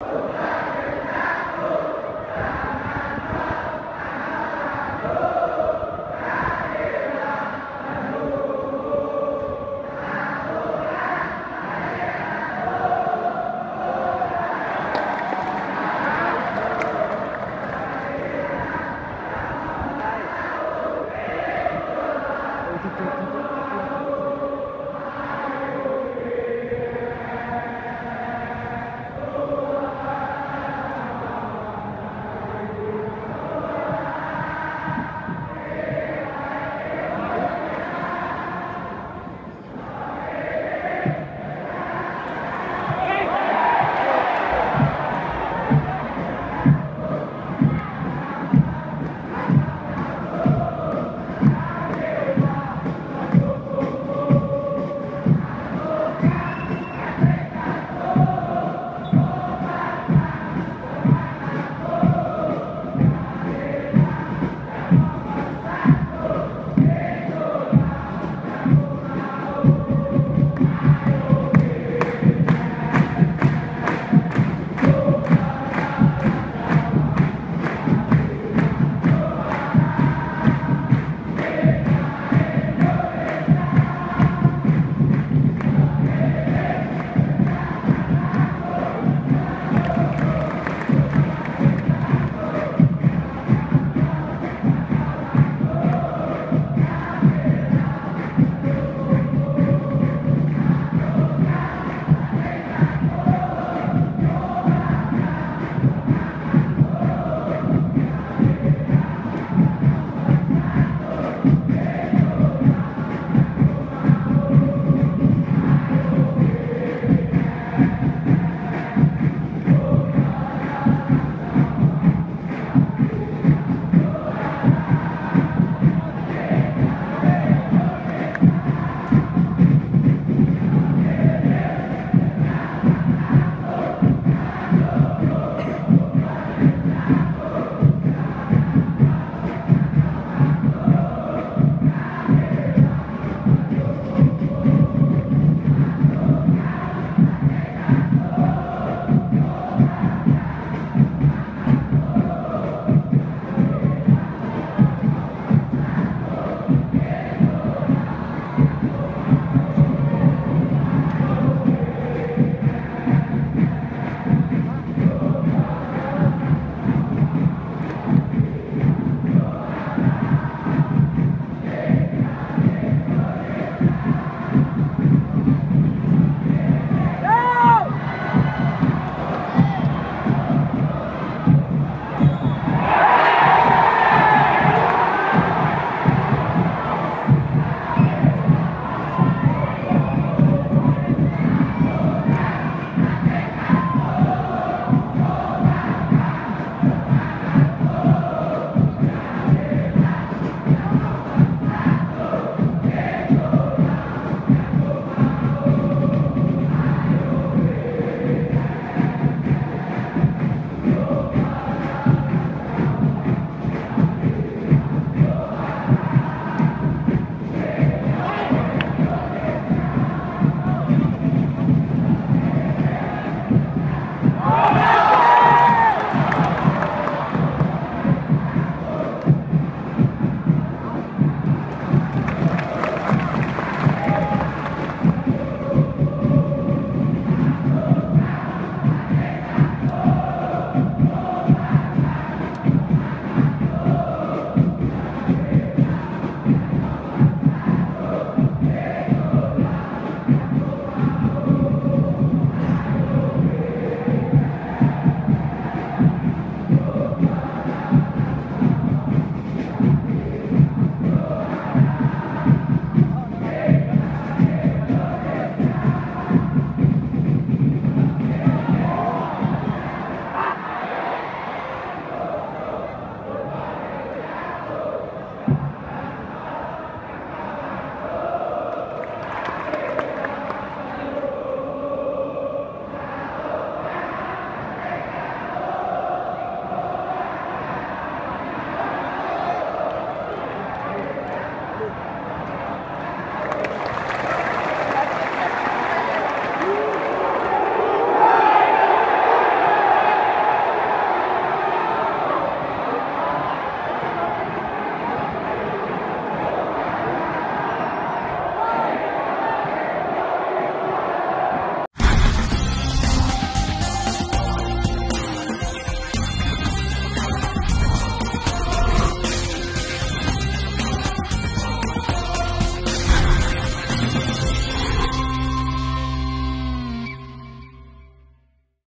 you